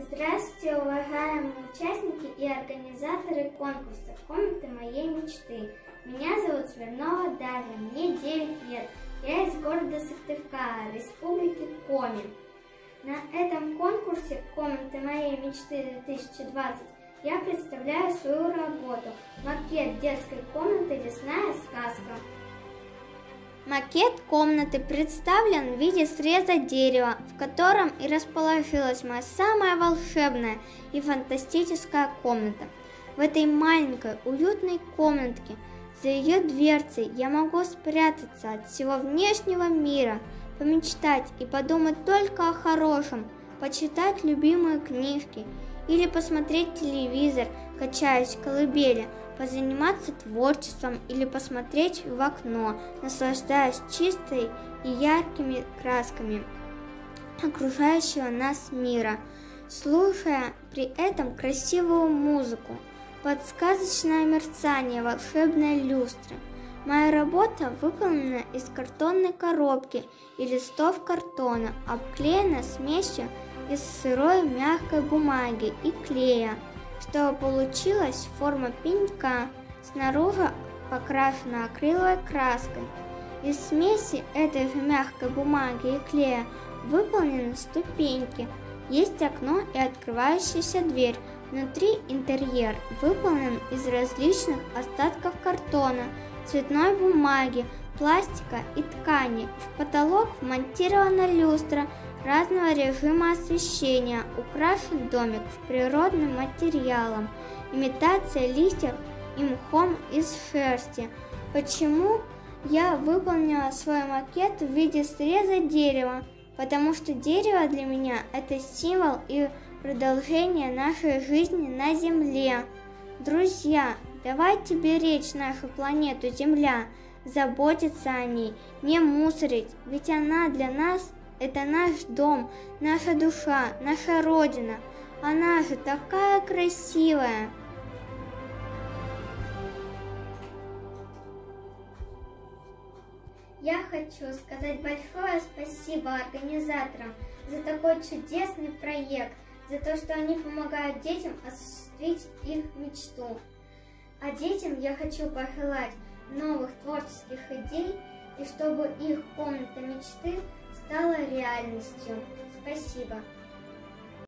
Здравствуйте, уважаемые участники и организаторы конкурса «Комнаты моей мечты». Меня зовут Смирнова Дарья, мне 9 лет. Я из города Сыктывкара, республики Коми. На этом конкурсе «Комнаты моей мечты 2020» я представляю свою работу – макет детской комнаты «Лесная сказка». Макет комнаты представлен в виде среза дерева, в котором и расположилась моя самая волшебная и фантастическая комната. В этой маленькой уютной комнатке за ее дверцей я могу спрятаться от всего внешнего мира, помечтать и подумать только о хорошем, почитать любимые книжки или посмотреть телевизор, качаясь в колыбели – позаниматься творчеством или посмотреть в окно, наслаждаясь чистой и яркими красками окружающего нас мира, слушая при этом красивую музыку, подсказочное мерцание волшебной люстры. Моя работа выполнена из картонной коробки и листов картона, обклеена смесью из сырой мягкой бумаги и клея чтобы получилась форма пенька, снаружи покрашена акриловой краской. Из смеси этой же мягкой бумаги и клея выполнены ступеньки. Есть окно и открывающаяся дверь. Внутри интерьер выполнен из различных остатков картона, цветной бумаги, пластика и ткани. В потолок вмонтирована люстра – разного режима освещения украшен домик в природным материалом, имитация листьев и мхом из шерсти. Почему я выполнила свой макет в виде среза дерева? Потому что дерево для меня это символ и продолжение нашей жизни на Земле. Друзья, давайте беречь нашу планету Земля, заботиться о ней, не мусорить, ведь она для нас это наш дом, наша душа, наша родина. Она же такая красивая. Я хочу сказать большое спасибо организаторам за такой чудесный проект, за то, что они помогают детям осуществить их мечту. А детям я хочу пожелать новых творческих идей и чтобы их комната мечты стала реальностью. Спасибо.